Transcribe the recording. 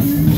you.